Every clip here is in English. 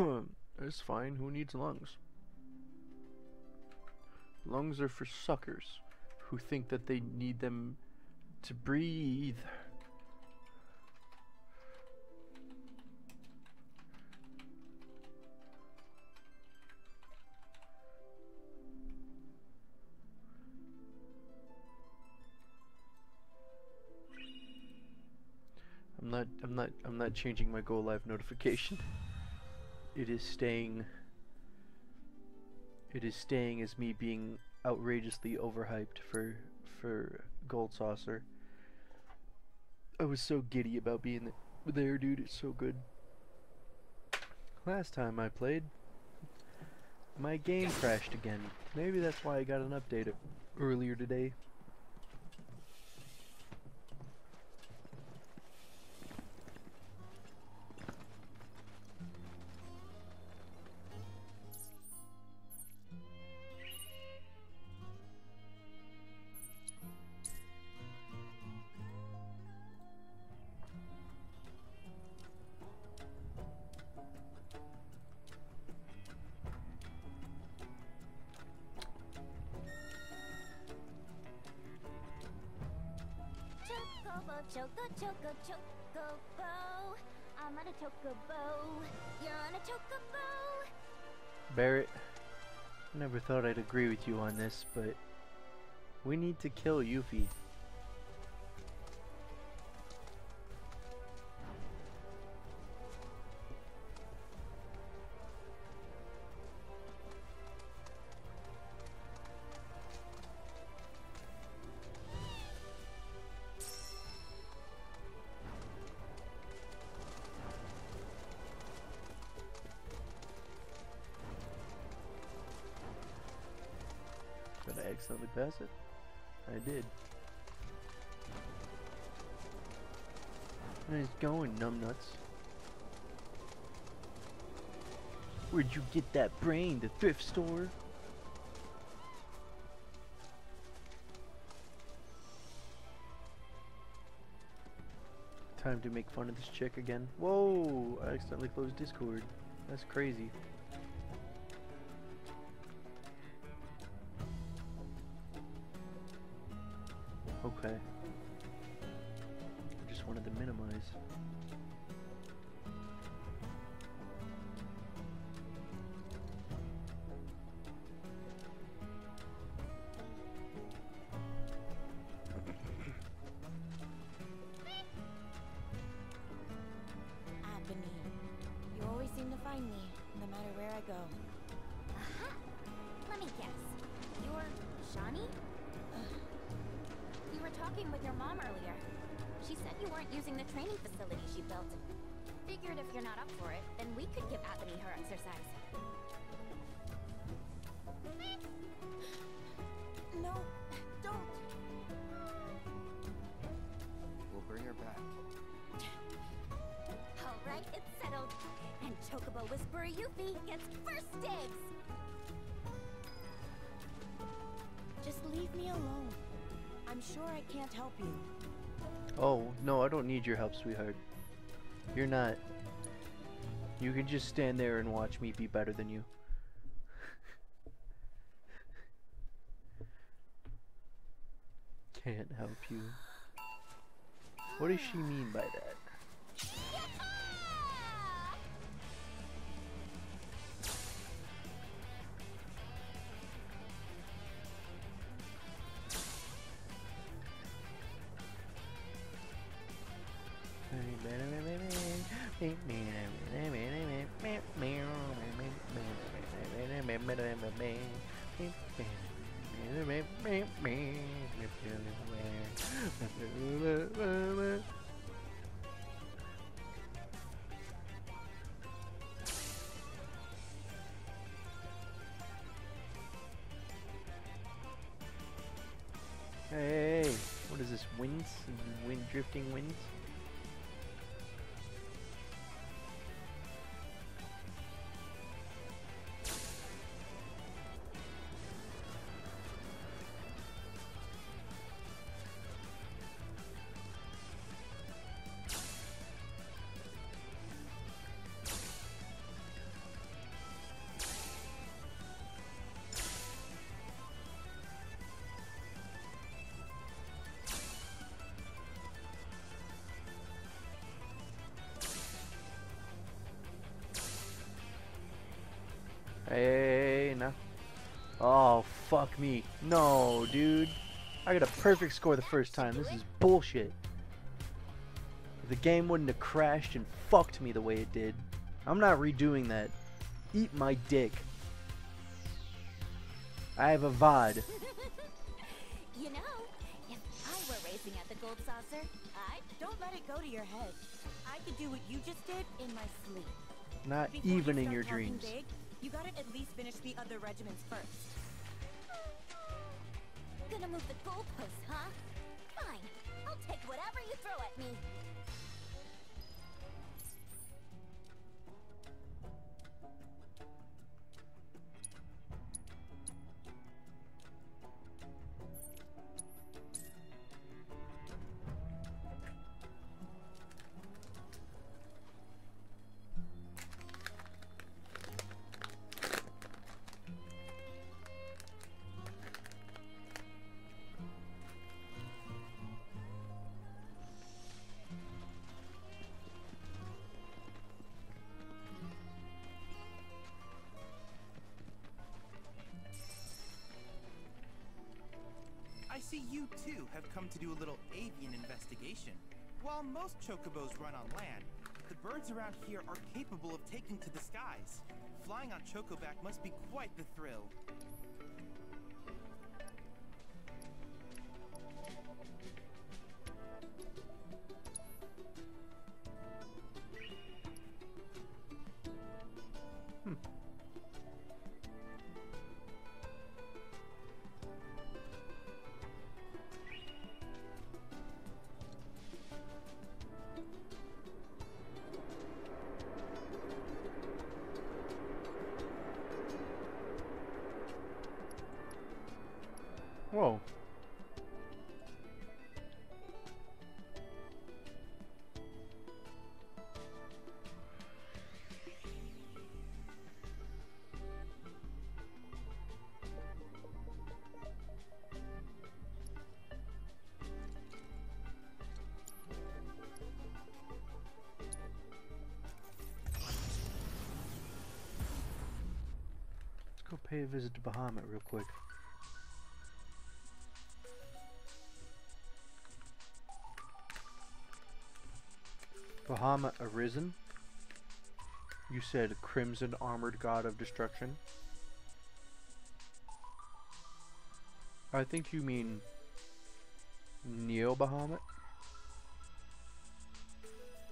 It's fine. Who needs lungs? Lungs are for suckers who think that they need them to breathe. I'm not I'm not I'm not changing my go live notification. It is staying it is staying as me being outrageously overhyped for for Gold Saucer. I was so giddy about being there, dude. It's so good. Last time I played, my game crashed again. Maybe that's why I got an update earlier today. With you on this, but we need to kill Yuffie. Numbnuts. Where'd you get that brain? The thrift store? Time to make fun of this chick again. Whoa! I accidentally closed Discord. That's crazy. Help you. Oh, no, I don't need your help, sweetheart. You're not. You can just stand there and watch me be better than you. Can't help you. What does she mean by that? Me. No, dude. I got a perfect score the first time. This is bullshit. The game wouldn't have crashed and fucked me the way it did, I'm not redoing that. Eat my dick. I have a VOD. You know, if I were racing at the Gold Saucer, I'd Don't let it go to your head. I could do what you just did in my sleep. Not Before even you in your dreams. Big, you gotta at least finish the other regiments first. Gonna move the goalpost, huh? Fine. I'll take whatever you throw at me. See you too have come to do a little avian investigation. While most chocobos run on land, the birds around here are capable of taking to the skies. Flying on chocoback must be quite the thrill. Pay a visit to Bahamut real quick. Bahamut Arisen? You said Crimson Armored God of Destruction? I think you mean Neo Bahamut?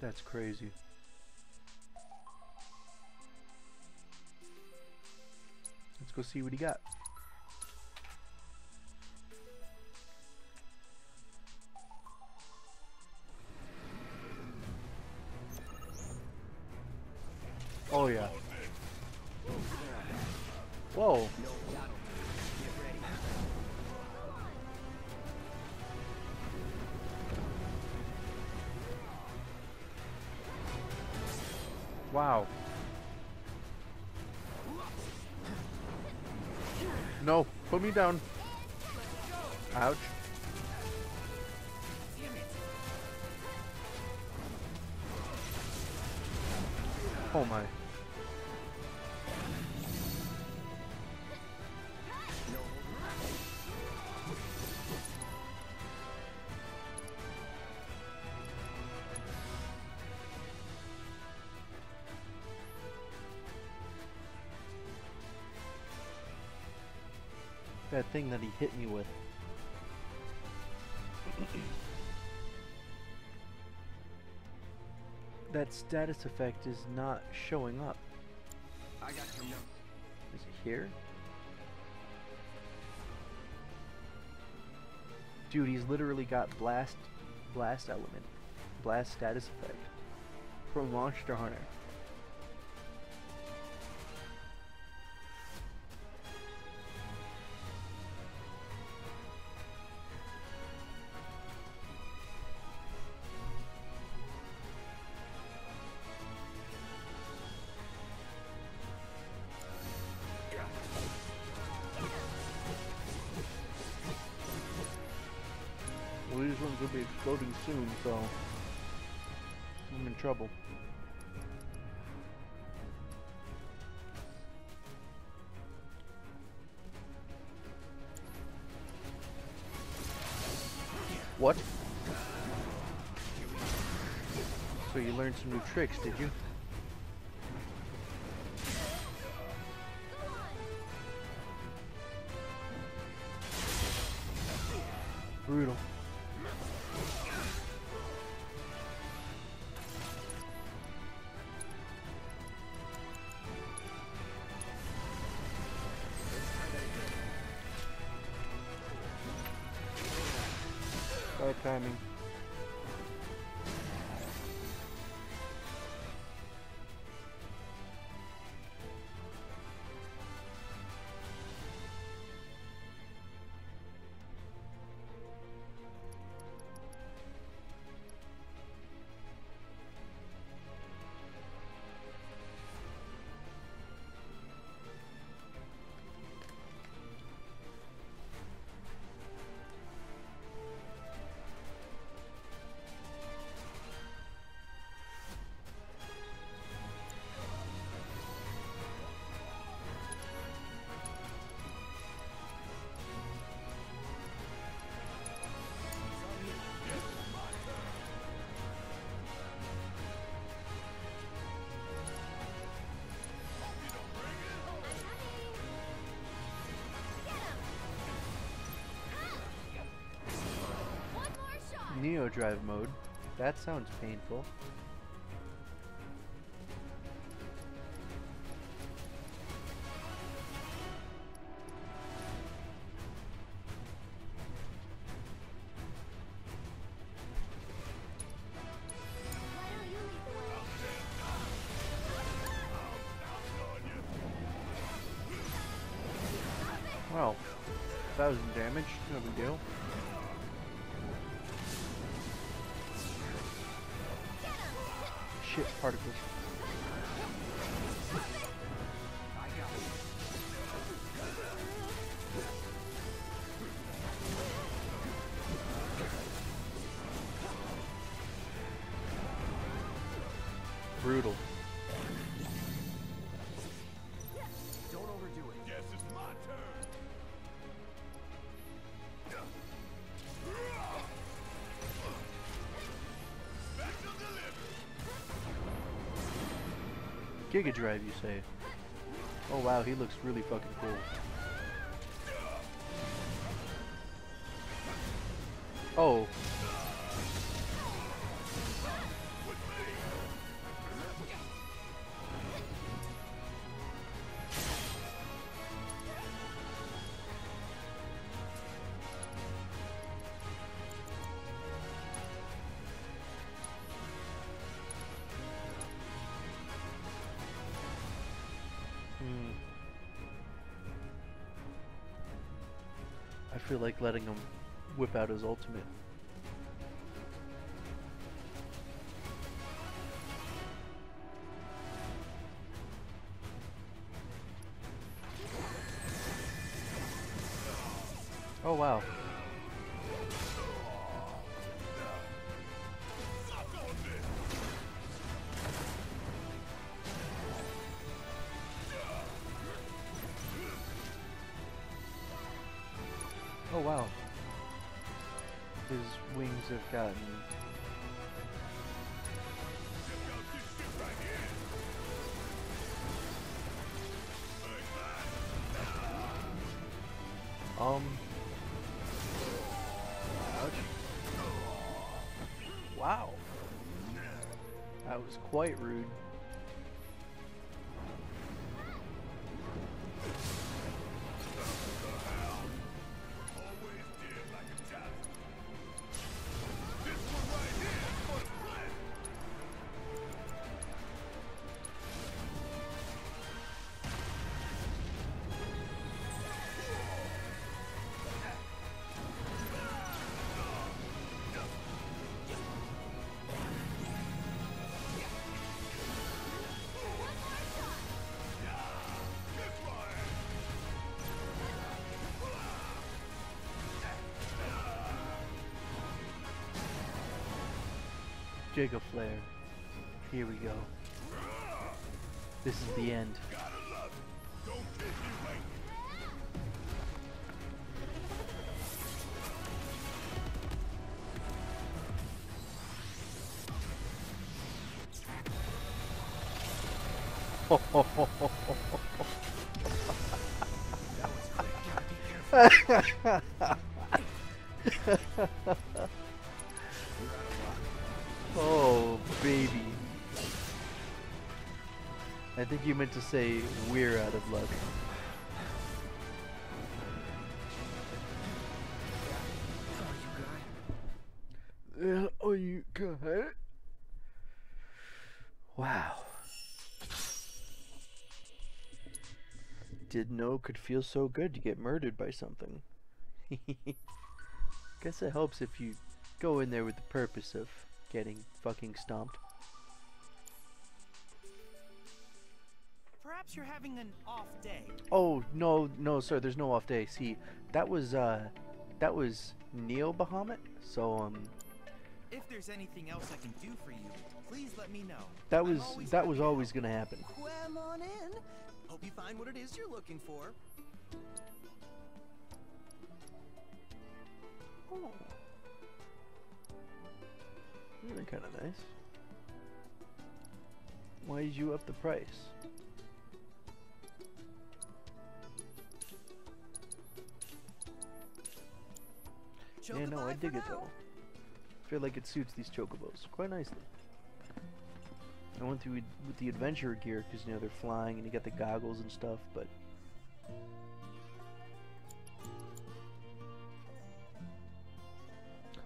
That's crazy. Go see what he got. Down. Thing that he hit me with. that status effect is not showing up. I got your note. Is it here? Dude, he's literally got blast blast element. Blast status effect. From Monster Hunter. will be exploding soon, so I'm in trouble. What? So you learned some new tricks, did you? Neo Drive mode. That sounds painful. Particles. Giga Drive, you say? Oh wow, he looks really fucking cool. Oh. I feel like letting him whip out his ultimate. Gotten Um ouch. Wow. That was quite rude. Giga Here we go. This is the end. that baby. I think you meant to say we're out of luck. Yeah, oh, you got it. Wow. Didn't know it could feel so good to get murdered by something. Guess it helps if you go in there with the purpose of getting fucking stomped. Perhaps you're having an off day. Oh no, no, sir. There's no off day. See, that was uh, that was Neo Bahamut. So um, If there's anything else I can do for you, please let me know. that was that was always gonna happen. Come on in. Hope you find what it is you're looking for. Oh. Really kind of nice. Why did you up the price? Yeah, no, I dig it though. feel like it suits these chocobos quite nicely. I went through with the adventure gear because you know they're flying and you got the goggles and stuff, but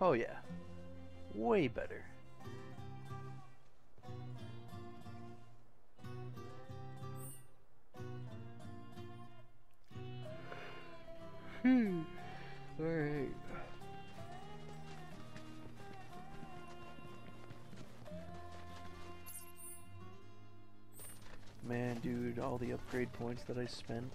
oh yeah, way better. Hmm. All right. Man, dude, all the upgrade points that I spent.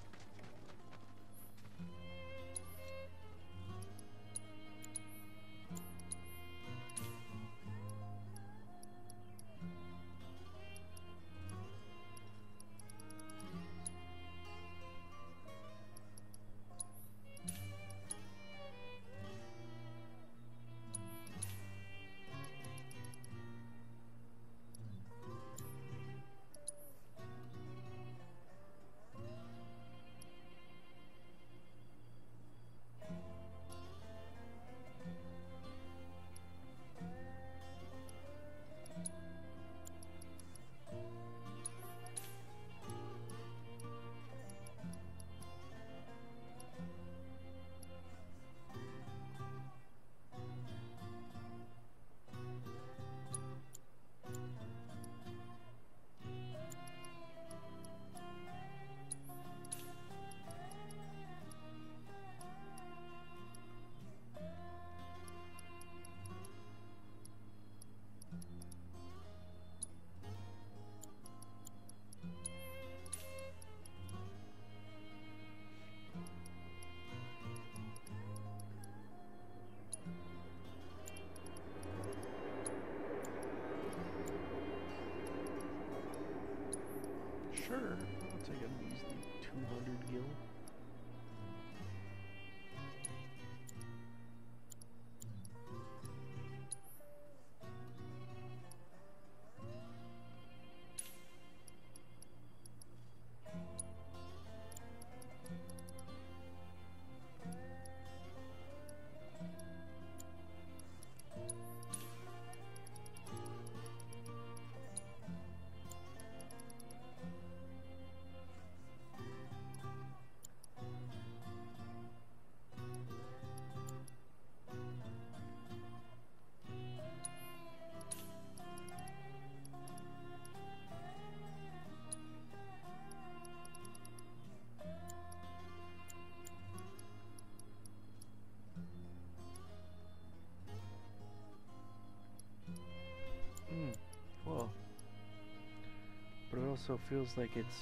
Also feels like it's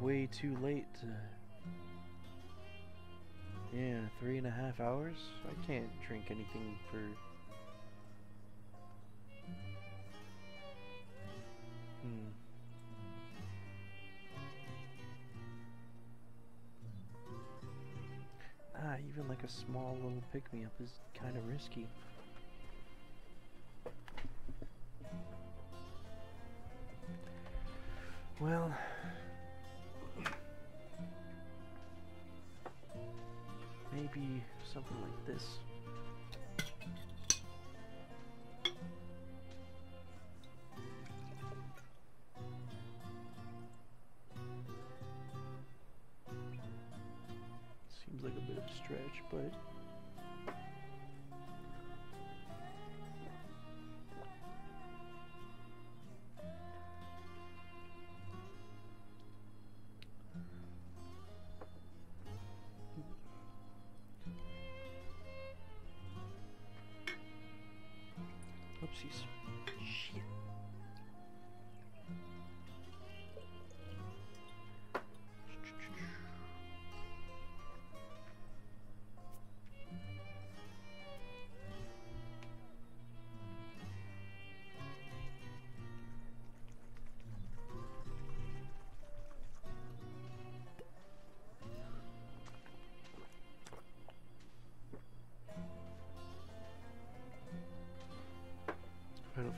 way too late to. Yeah, three and a half hours? I can't drink anything for. Hmm. Ah, even like a small little pick me up is kind of risky. Oopsies.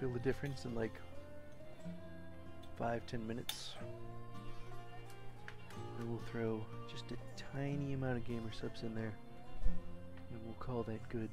Feel the difference in like five, ten minutes, then we'll throw just a tiny amount of Gamer Supps in there, and we'll call that good.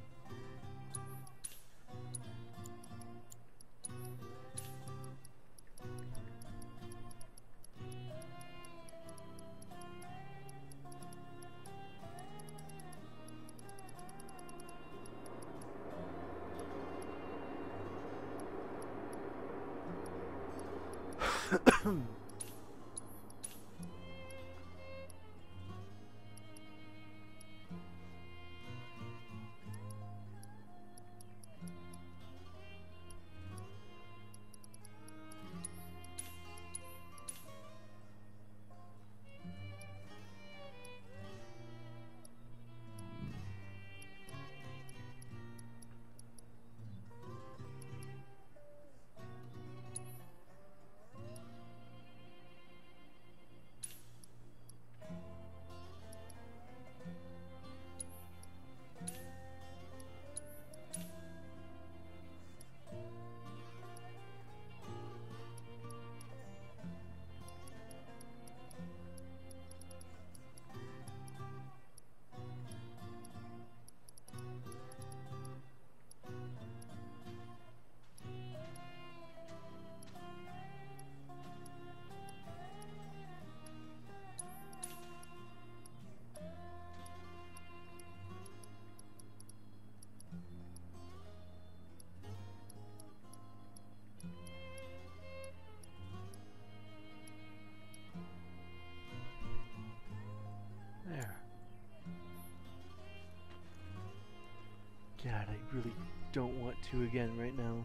God, I really don't want to again right now.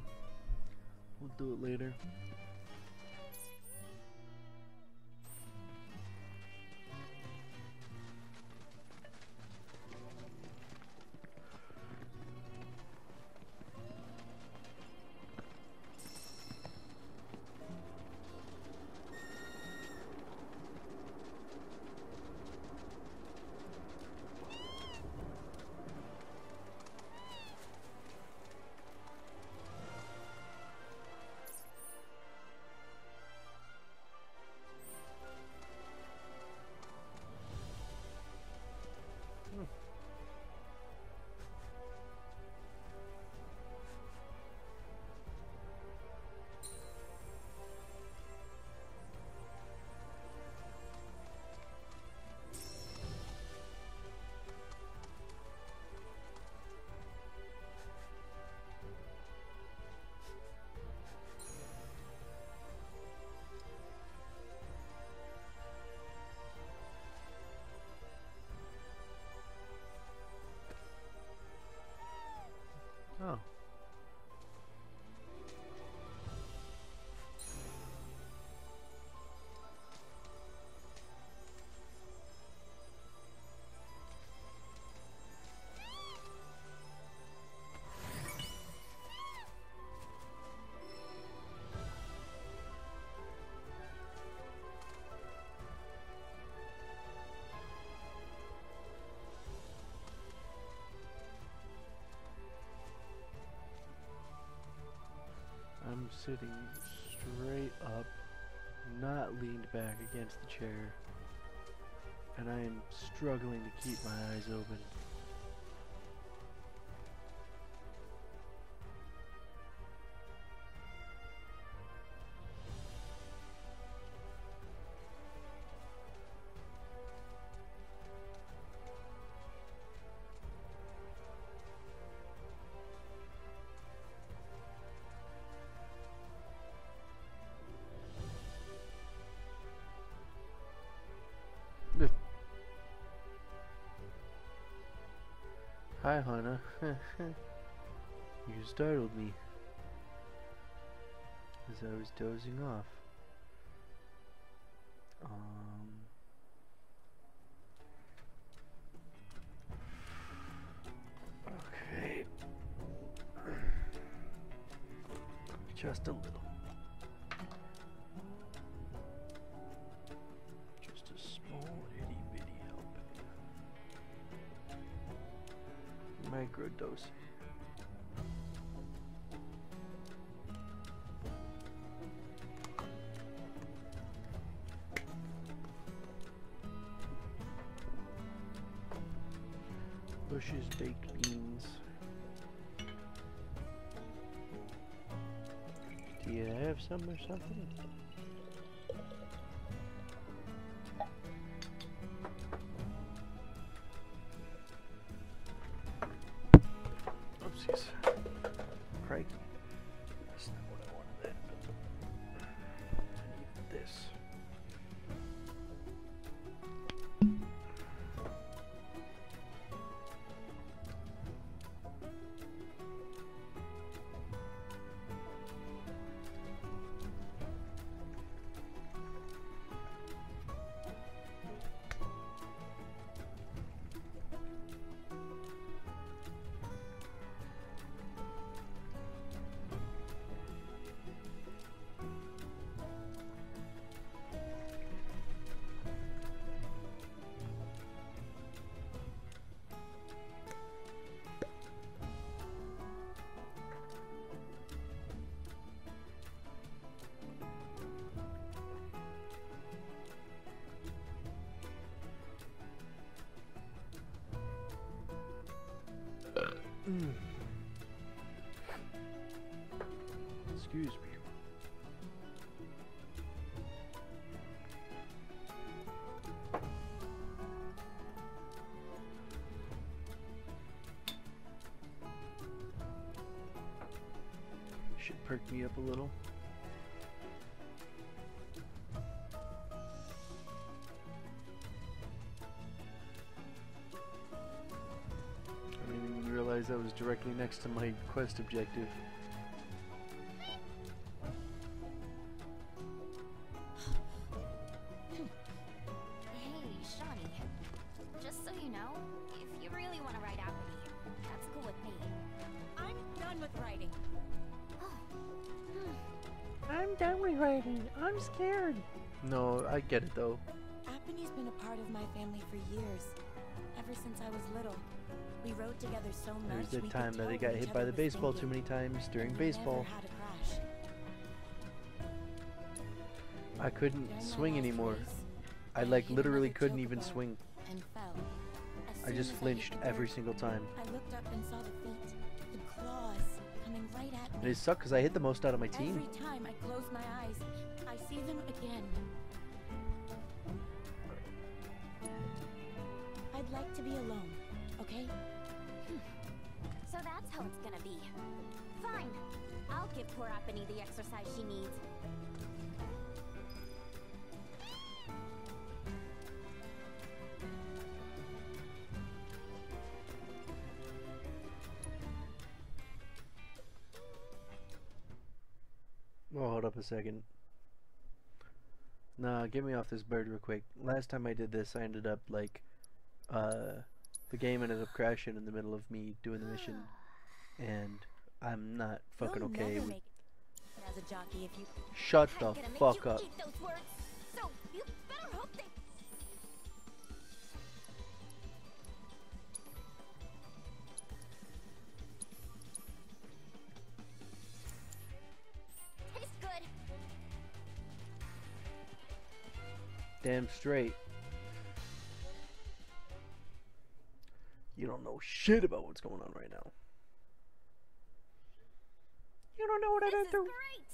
We'll do it later. Sitting straight up, not leaned back against the chair. And I am struggling to keep my eyes open. Hi, Hana. you startled me. As I was dozing off. Um. Okay. Just a little. Microdose. Bush's baked beans. Do you have some or something? Excuse me. Should perk me up a little. Directly next to my quest objective. Hey, Shawnee. Just so you know, if you really want to ride out with me, that's cool with me. I'm done with writing. I'm done with writing. I'm scared. No, I get it though. Appany's been a part of my family for years. Ever since I was little. Rode together so much. There's the time that he got hit by the baseball too many times during baseball. Never had a crash. I couldn't During swing anymore. race, I I like literally couldn't even swing. I just flinched the every single time. I looked up and saw the feet, the claws, coming right at And it sucked because I hit the most out of my team. Every time I close my eyes, I see them again. I'd like to be alone, okay? So that's how it's gonna be. Fine. I'll give poor Appany the exercise she needs. Well, hold up a second. Nah, get me off this bird real quick. Last time I did this, I ended up like, uh, the game ended up crashing in the middle of me doing the mission, and I'm not fucking You'll okay never with. make it as a jockey if you Shut the fuck up. So you better hope they. Damn straight. You don't know shit about what's going on right now. You don't know what I This did is do. great!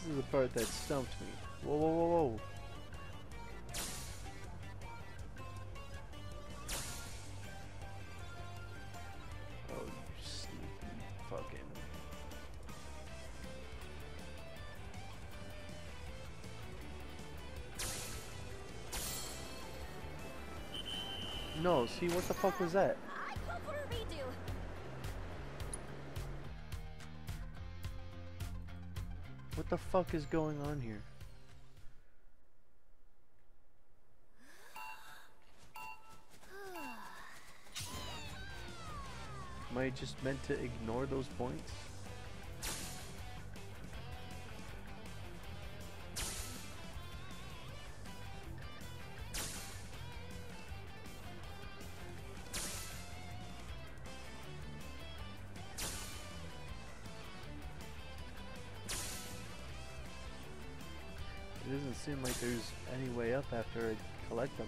This is the part that stumped me. Whoa, whoa, whoa, whoa. Oh, you fucking. No, see, what the fuck was that? Fuck is going on here? Am I just meant to ignore those points? Seem like there's any way up after I collect them.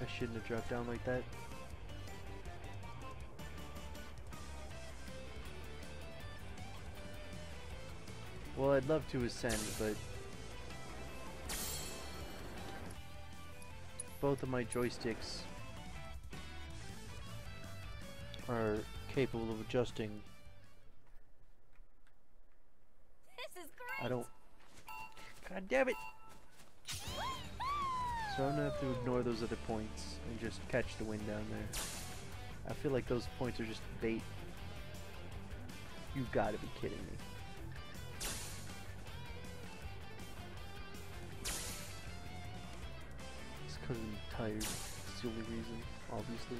I shouldn't have dropped down like that. Well, I'd love to ascend, but both of my joysticks capable of adjusting. This is great! I don't. God damn it! So I'm gonna have to ignore those other points and just catch the wind down there. I feel like those points are just bait. You gotta be kidding me. It's because I'm tired. It's the only reason, obviously.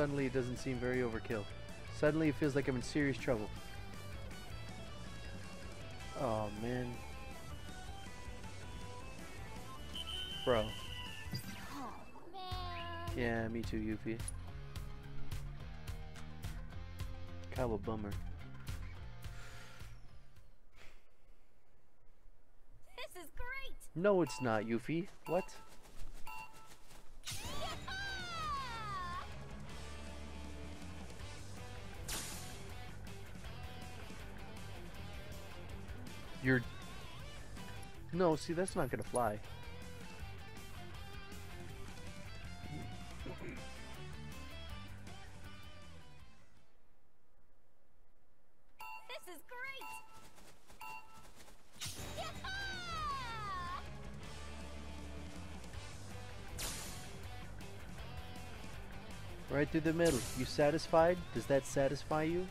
Suddenly it doesn't seem very overkill. Suddenly it feels like I'm in serious trouble. Oh man. Bro. Oh, man. Yeah, me too, Yuffie. Kind of a bummer. This is great! No, it's not, Yuffie. What? See, that's not gonna fly. This is great! Right through the middle. You satisfied? Does that satisfy you?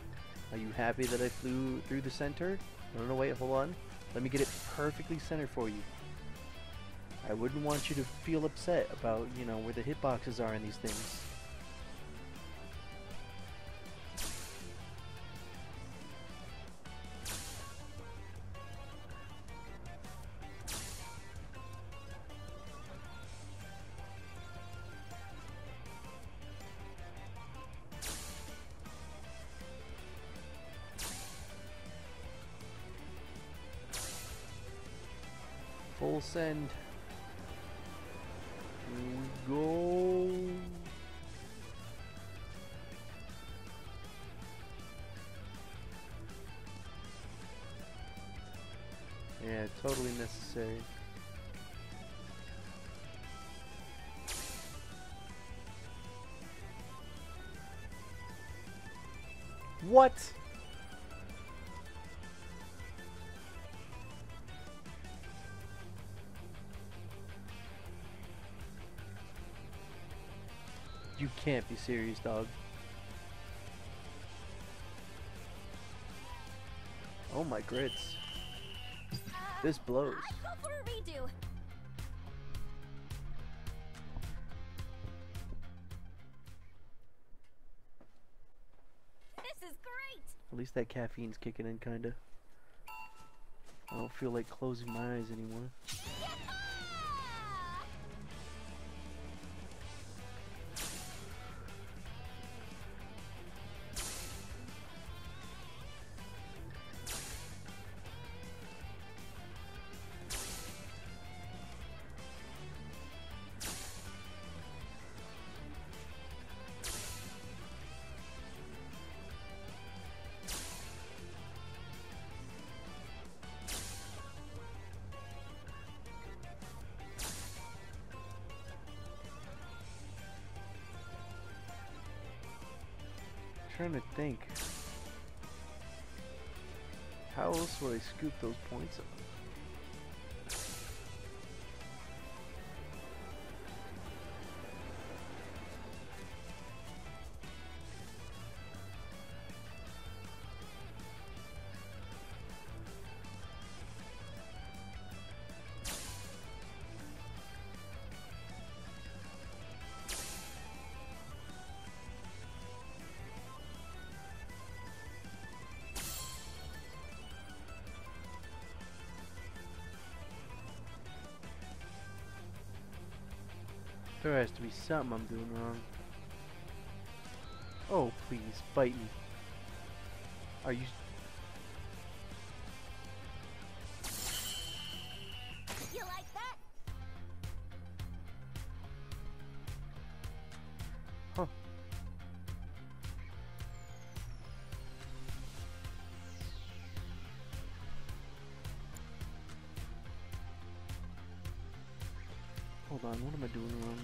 Are you happy that I flew through the center? No, no, wait, hold on. Let me get it perfectly centered for you. I wouldn't want you to feel upset about, you know, where the hitboxes are in these things. Send. go. Yeah, totally necessary. What? You can't be serious, dog. Oh my grits. This blows. I'd go for a redo. This is great. At least that caffeine's kicking in, kinda. I don't feel like closing my eyes anymore. Think. How else would I scoop those points up? There has to be something I'm doing wrong. Oh, please, bite me. Are you... You like that? Huh. Hold on, what am I doing wrong?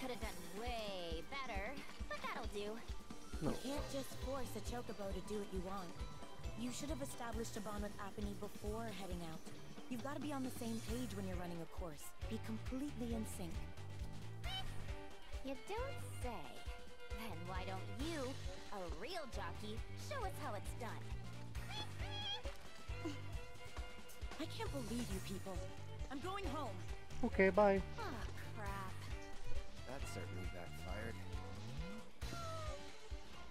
Could have done way better, but that'll do. No. You can't just force a chocobo to do what you want. You should have established a bond with Apony before heading out. You've got to be on the same page when you're running a course. Be completely in sync. You don't say. Then why don't you, a real jockey, show us how it's done? I can't believe you people. I'm going home. Okay, bye. Certainly backfired.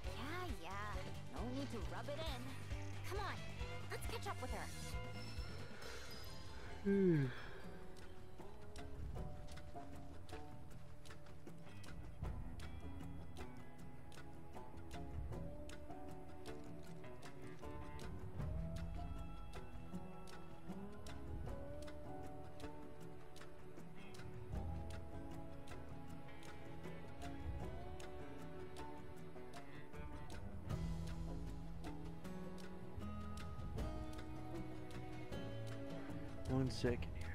Yeah, yeah. No need to rub it in. Come on, let's catch up with her. Hmm. One second here.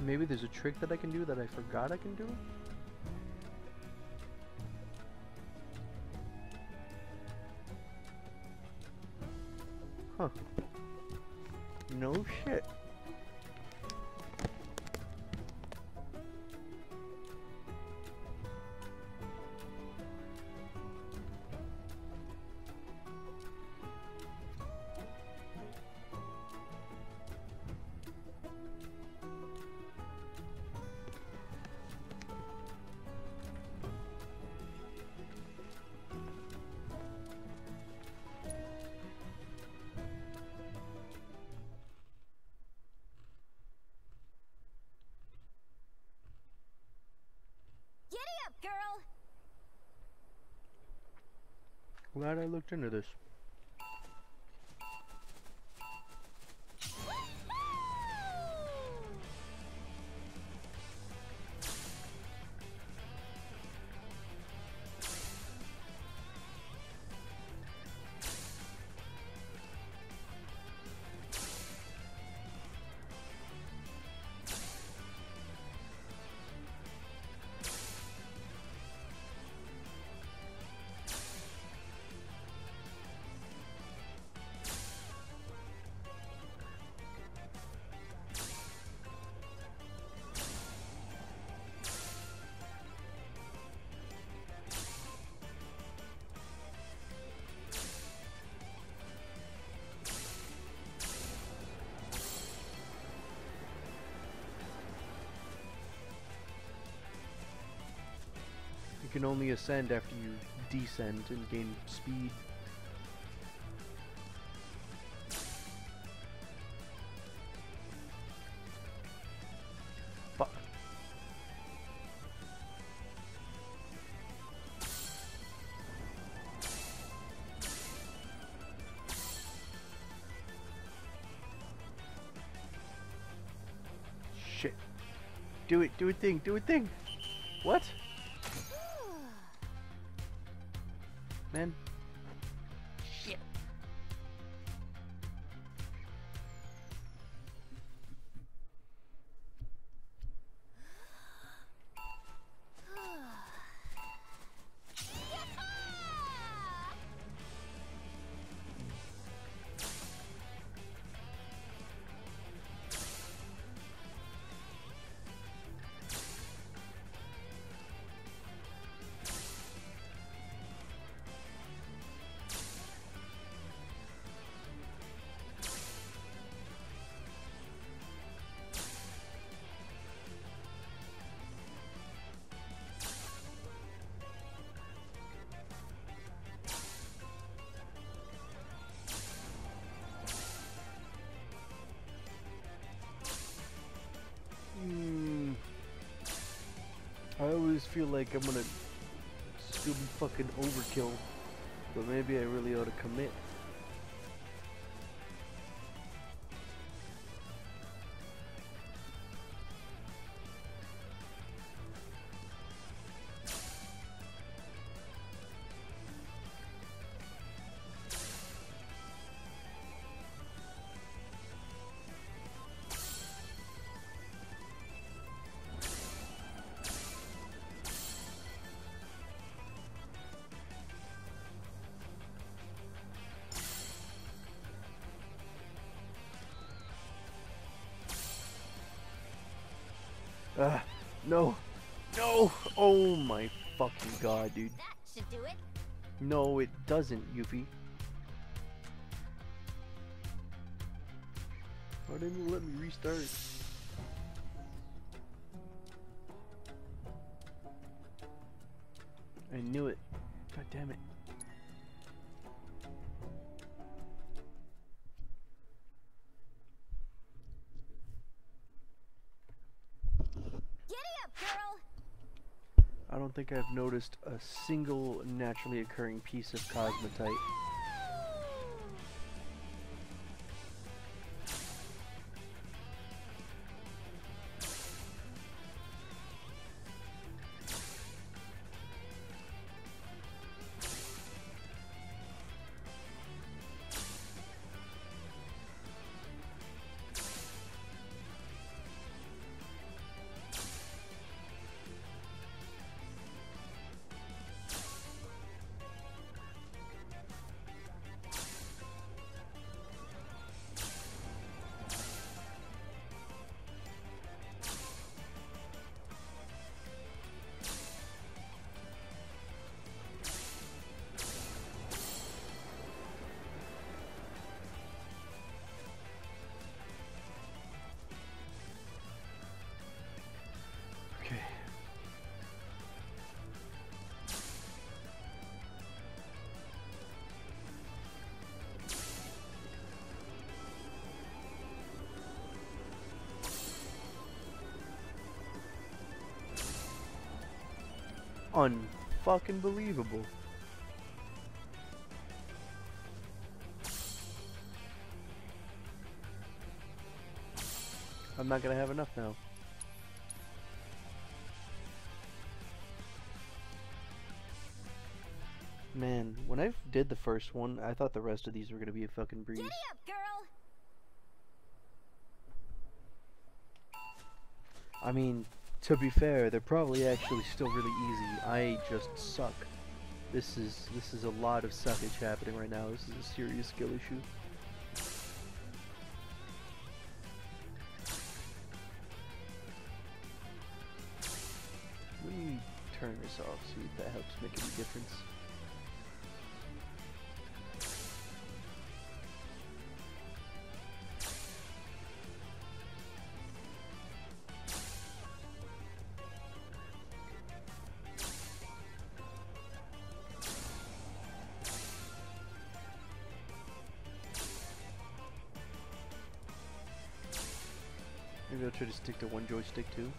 Maybe there's a trick that I can do that I forgot I can do? Looked into this. Can only ascend after you descend and gain speed. Fuck. Shit. Do it, do a thing, do a thing. What? Always feel like I'm gonna do fucking overkill, but maybe I really ought to commit. Oh my fucking god, dude. That should do it. No, it doesn't, Yuffie. Why didn't you let me restart? Think I've noticed a single naturally occurring piece of cosmotite. fucking believable. I'm not gonna have enough now. Man, when I did the first one, I thought the rest of these were gonna be a fucking breeze. Giddy up, girl! I mean, to be fair, they're probably actually still really easy. I just suck. This is this is a lot of suckage happening right now. This is a serious skill issue. Let me turn this off, see if that helps make any difference. Stick to one joystick too.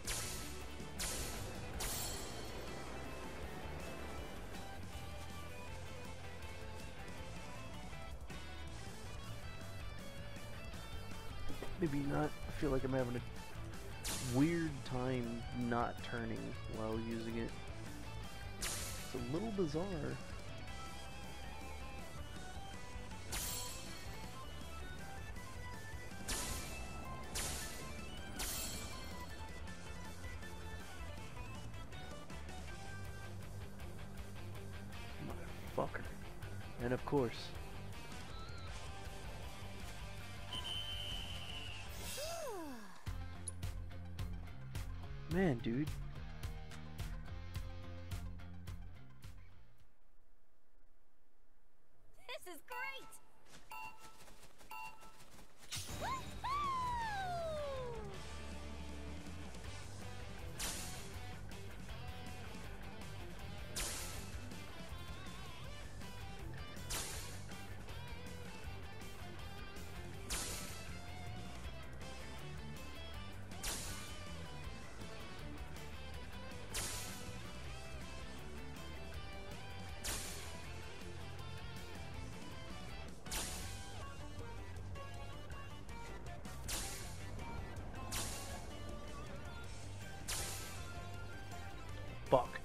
Maybe not. I feel like I'm having a weird time not turning while using it. It's a little bizarre. Course, man, dude.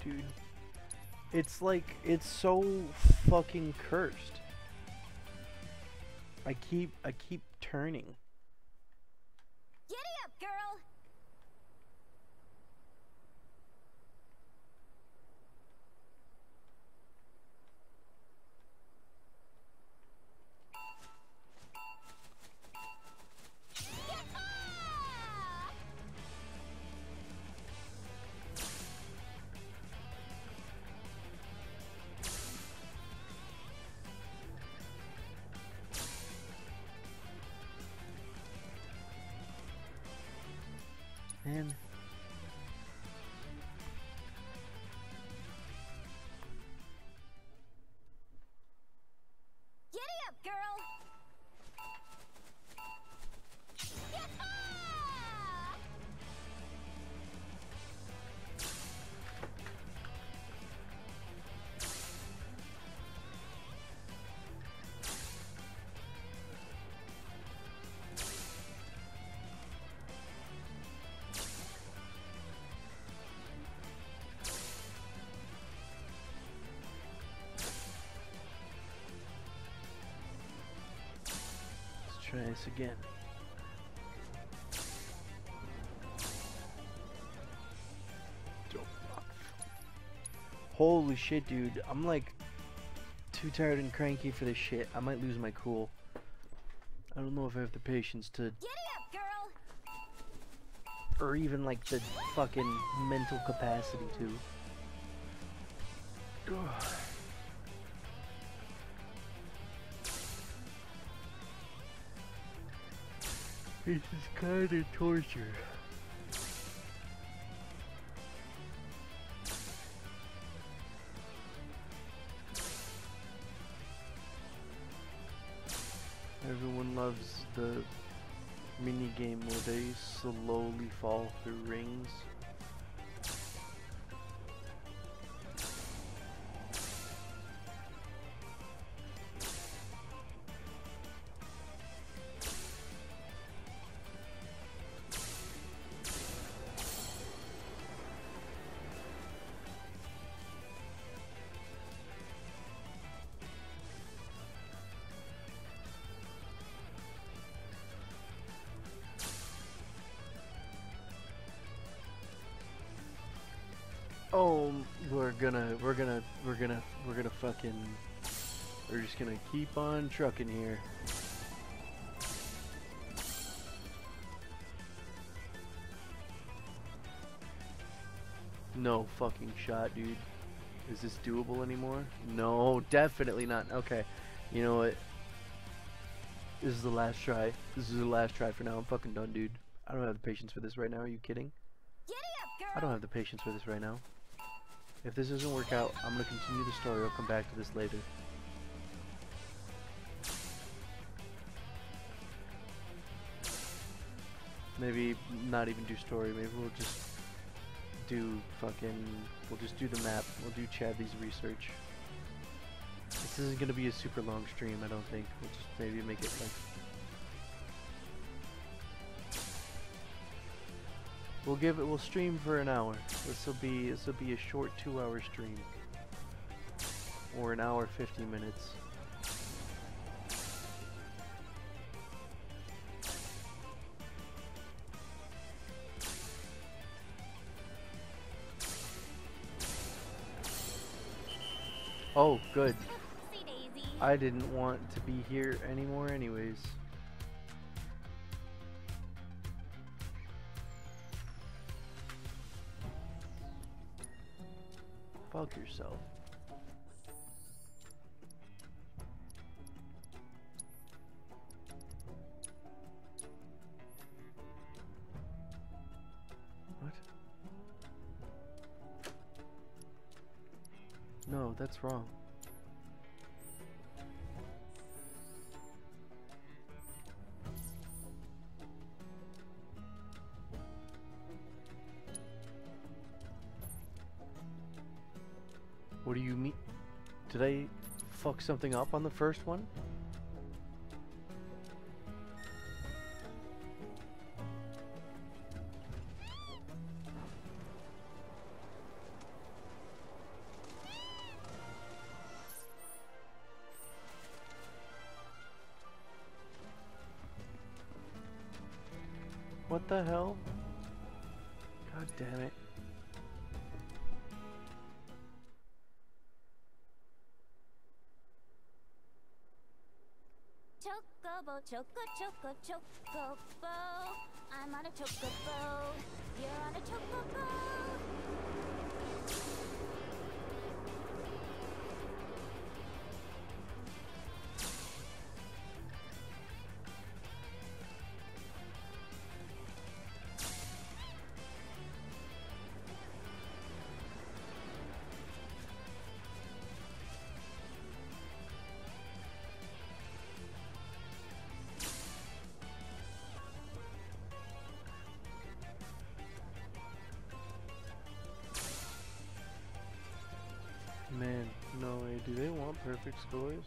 Dude. It's like, it's so fucking cursed. I keep, I keep turning. Man. Try this again. Holy shit, dude. I'm like too tired and cranky for this shit. I might lose my cool. I don't know if I have the patience to, Giddy up, girl! or even like the fucking mental capacity to. This is kind of torture. Everyone loves the mini game where they slowly fall through rings. Gonna, we're gonna, we're gonna, we're gonna fucking, we're just gonna keep on trucking here. No fucking shot, dude. Is this doable anymore? No, definitely not. Okay, you know what? This is the last try. This is the last try for now. I'm fucking done, dude. I don't have the patience for this right now. Are you kidding? Up! I don't have the patience for this right now. If this doesn't work out, I'm gonna continue the story. I'll come back to this later. Maybe not even do story. Maybe we'll just do fucking. We'll just do the map. We'll do Chadley's research. This isn't gonna be a super long stream. I don't think. We'll just maybe make it like. We'll give it. We'll stream for an hour. This will be. This will be a short two-hour stream. Or an hour fifty minutes. Oh, good. I didn't want to be here anymore anyways. Fuck yourself. What? No, that's wrong. Something up on the first one? Choco, choco, chocobo. I'm on a chocobo. Man, no way. Do they want perfect scores?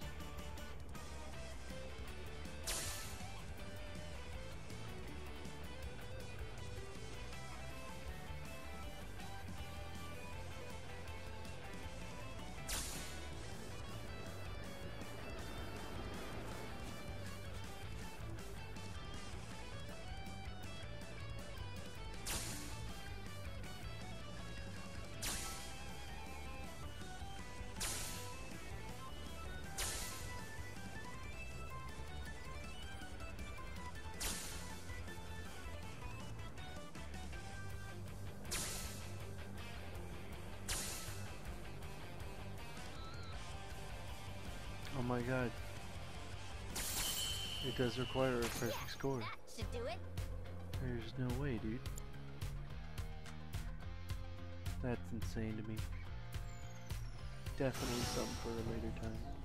My god. It does require a perfect score. There's no way, dude. That's insane to me. Definitely something for a later time.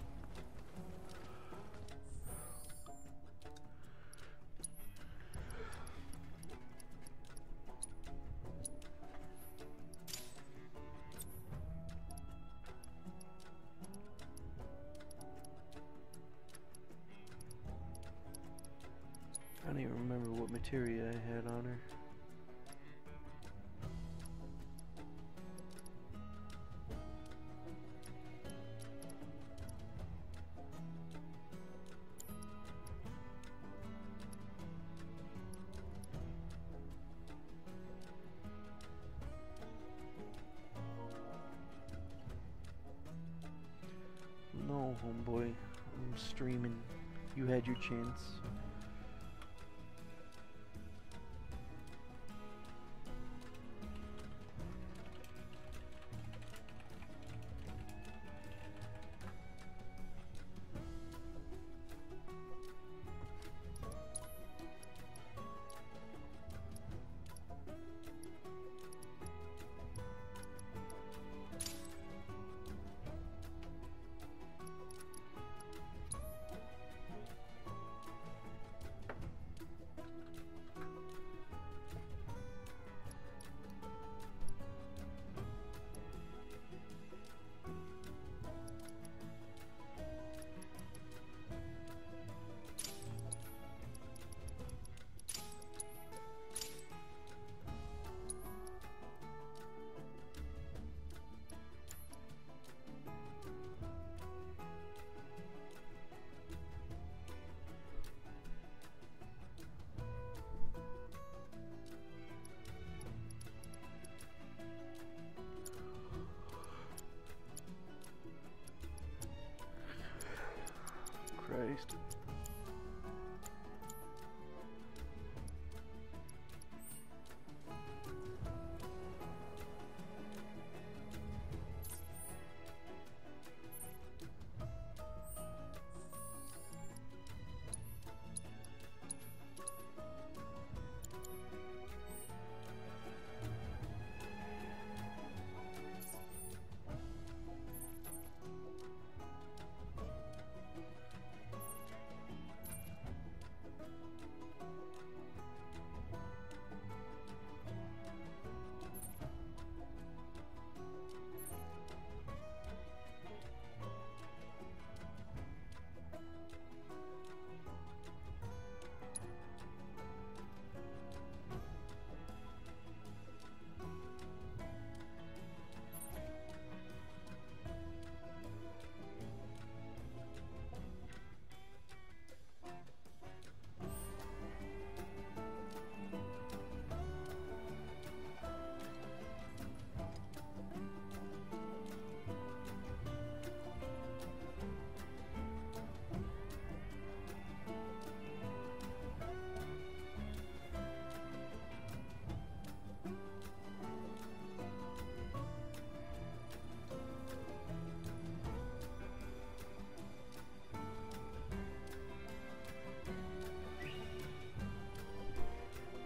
criteria I had on her. No, homeboy. I'm streaming. You had your chance.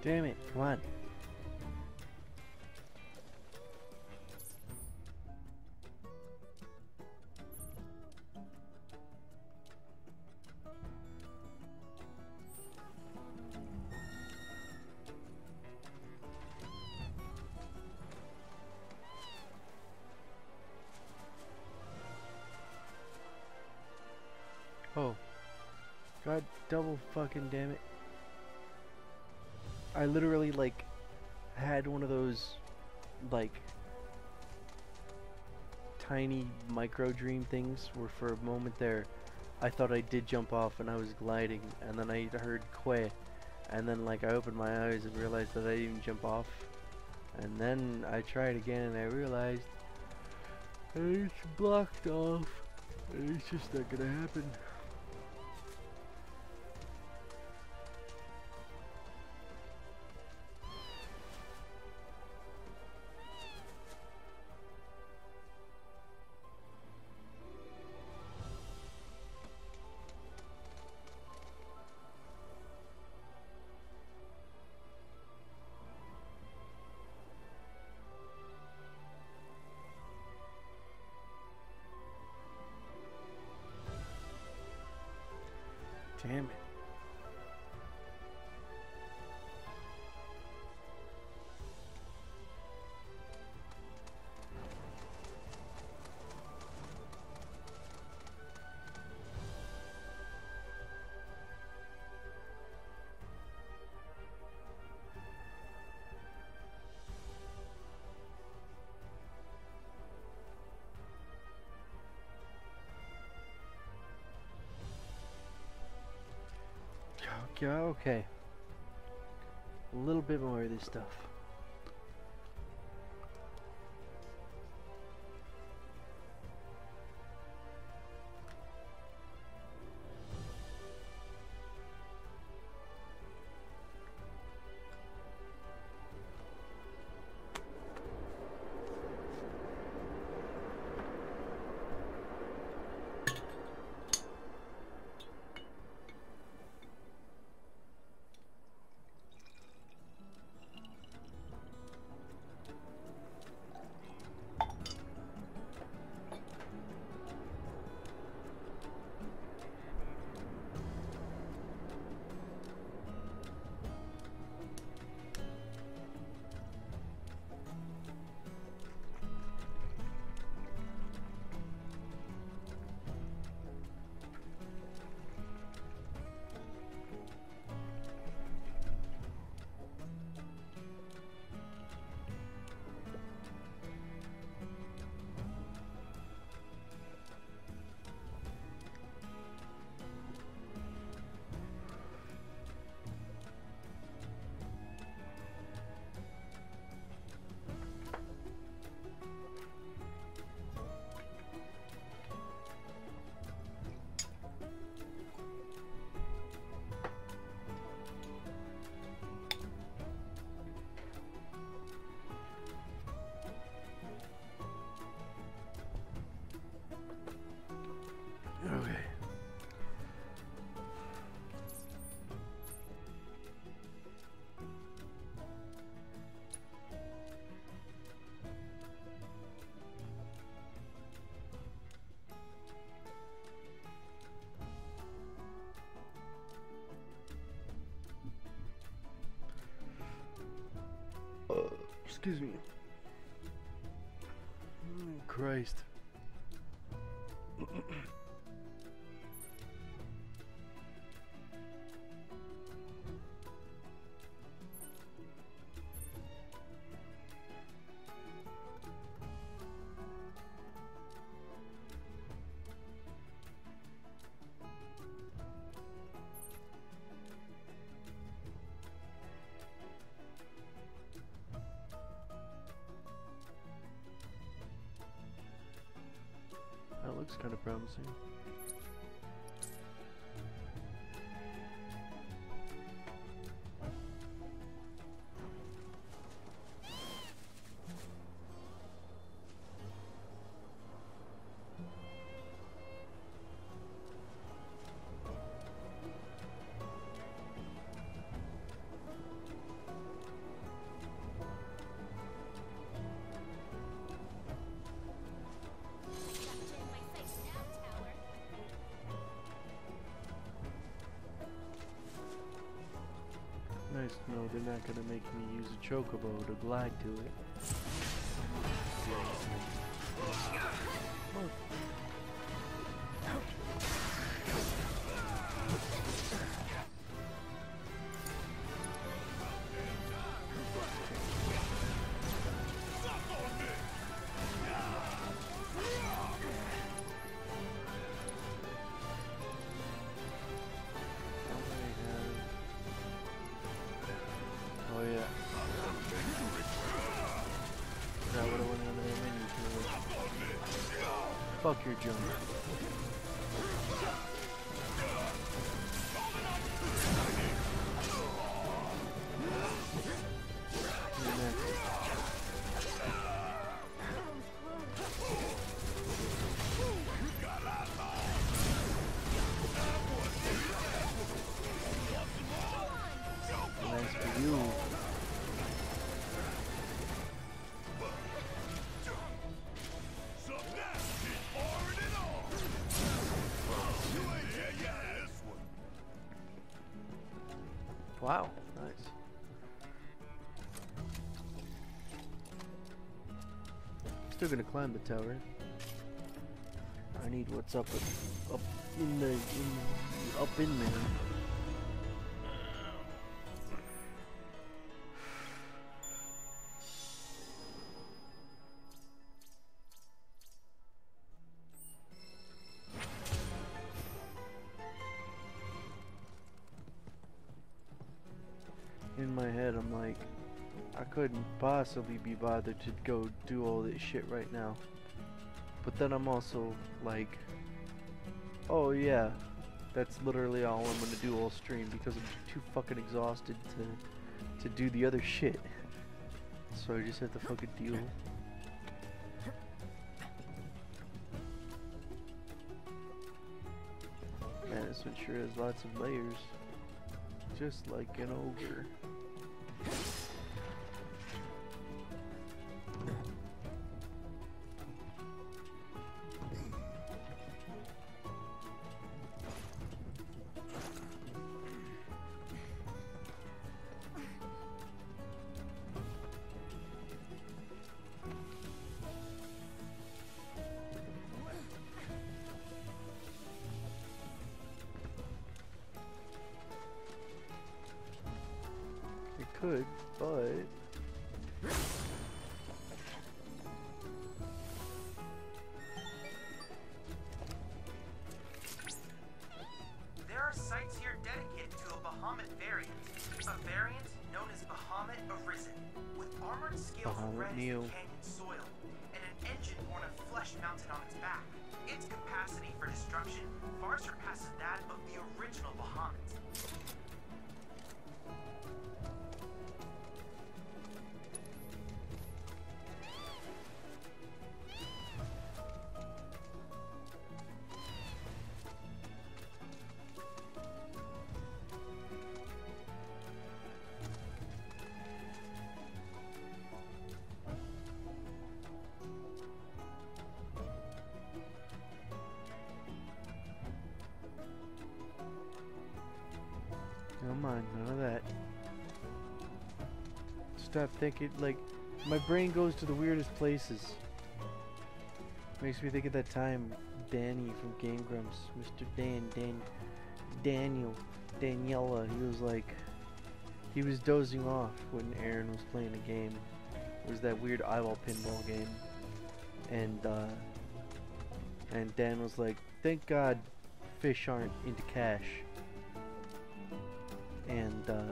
Damn it, come on. Oh. God double fucking damn it. I literally like had one of those like tiny micro dream things where for a moment there I thought I did jump off and I was gliding and then I heard Quay and then like I opened my eyes and realized that I didn't jump off and then I tried again and I realized it's blocked off it's just not gonna happen. Okay. A little bit more of this stuff. Excuse me. Oh, Christ. Kind they're not gonna make me use a chocobo to glide to it. Wow, nice. Still gonna climb the tower. I need what's up with, up in the in, up in there. Possibly be bothered to go do all this shit right now. But then I'm also like, oh yeah, that's literally all I'm gonna do all stream because I'm too fucking exhausted to to do the other shit. So I just have to fucking deal. Man, this one sure has lots of layers. Just like an ogre. Stop thinking like My brain goes to the weirdest places. Makes me think of that time Danny from Game Grumps, Mr. Dan, Dan, Daniel, Daniela. He was like, he was dozing off when Arin was playing a game. It was that weird eyeball pinball game, and uh, and Dan was like, "Thank God, fish aren't into cash." And uh,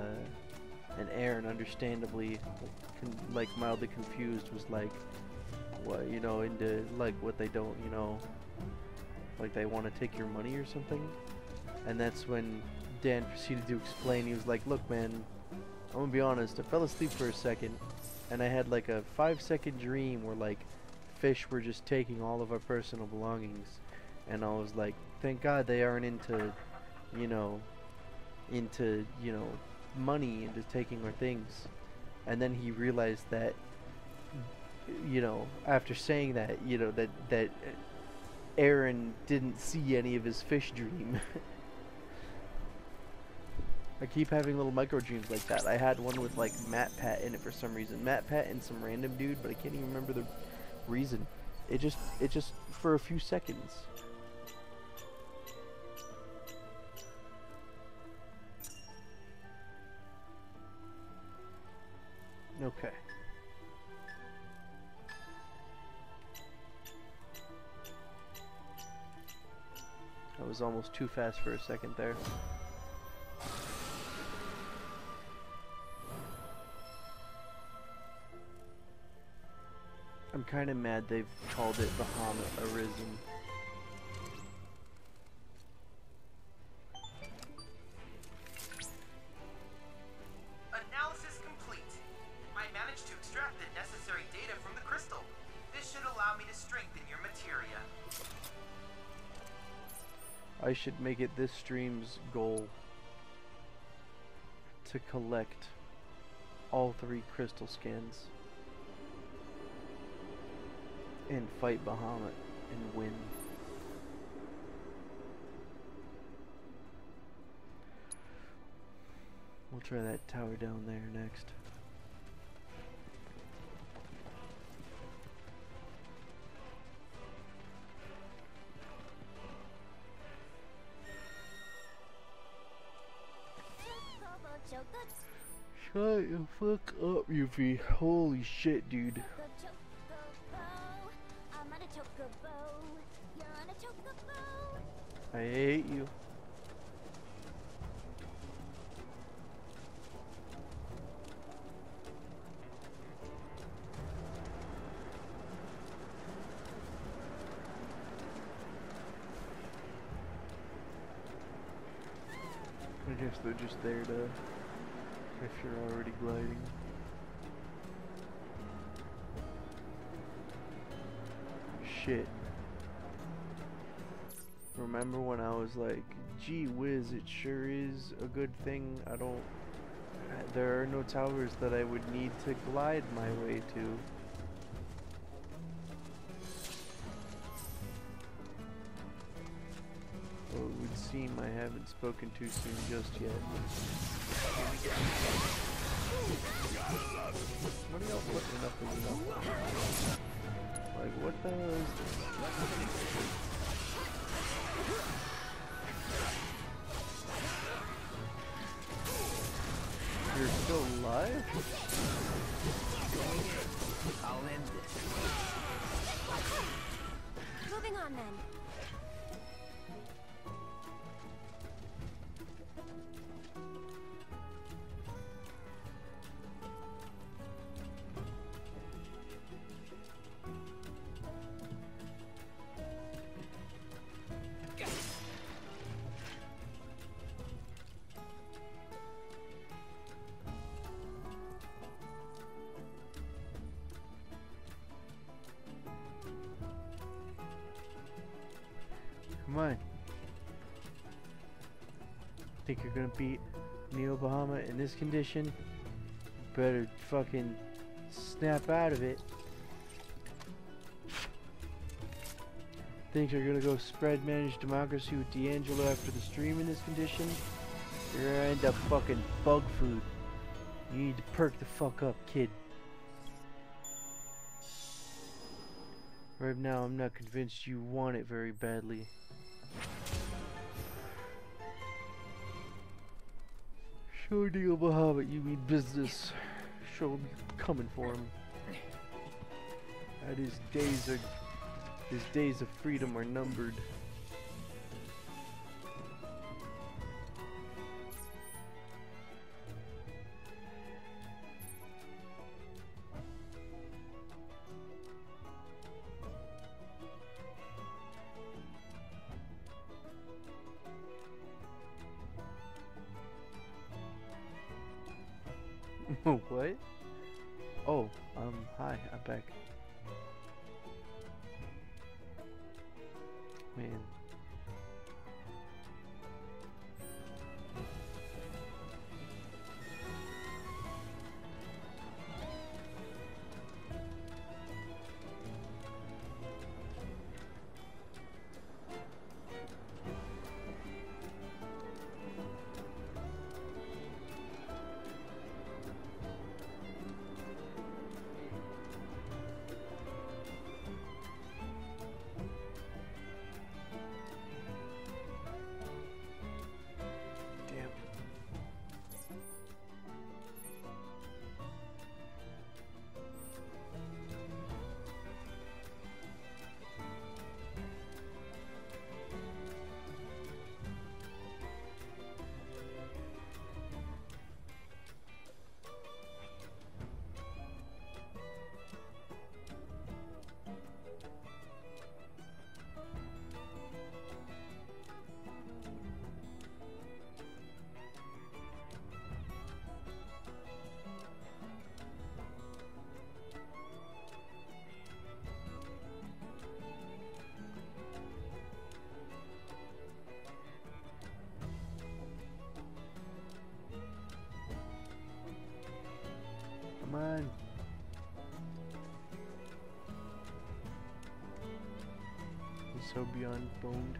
and Arin, understandably, like mildly confused, was like, "What you know into like what they don't you know, like they want to take your money or something." And that's when Dan proceeded to explain. He was like, "Look, man, I'm gonna be honest. I fell asleep for a second, and I had like a five-second dream where like fish were just taking all of our personal belongings, and I was like, thank God they aren't into, you know, into you know, money into taking our things." And then he realized that, you know, after saying that, you know, that that Arin didn't see any of his fish dream. I keep having little micro dreams like that. I had one with like MatPat in it for some reason. MatPat and some random dude, but I can't even remember the reason. It just it just for a few seconds. Okay. I was almost too fast for a second there. I'm kind of mad they've called it Bahamut Arisen. Should make it this stream's goal to collect all three crystal skins and fight Bahamut and win. We'll try that tower down there next. Shut the fuck up, Yuffie. Holy shit, dude. I hate you. I guess they're just there to if you're already gliding. Shit. Remember when I was like, gee whiz, it sure is a good thing I don't. There are no towers that I would need to glide my way to. Well, it would seem I haven't spoken too soon just yet. Are y'all putting up the Like, what the hell is this? You're still alive? I'll end this. Moving on then. Gonna beat Neo Bahamut in this condition? Better fucking snap out of it. Think you're gonna go spread managed democracy with D'Angelo after the stream in this condition? You're gonna end up fucking bug food. You need to perk the fuck up, kid. Right now, I'm not convinced you want it very badly. Sure deal, Bahamut, you mean business. Show him coming for him. That his days are... His days of freedom are numbered. He's so beyond boned.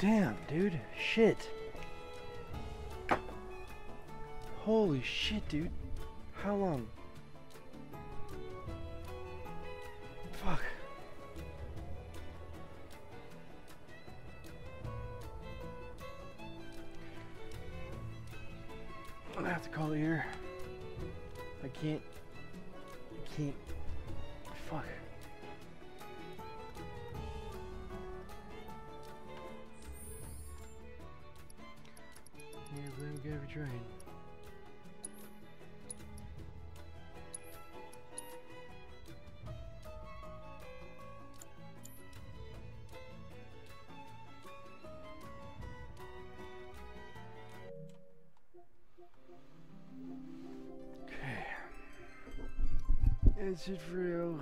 Damn, dude. Shit. Holy shit, dude. How long? It real?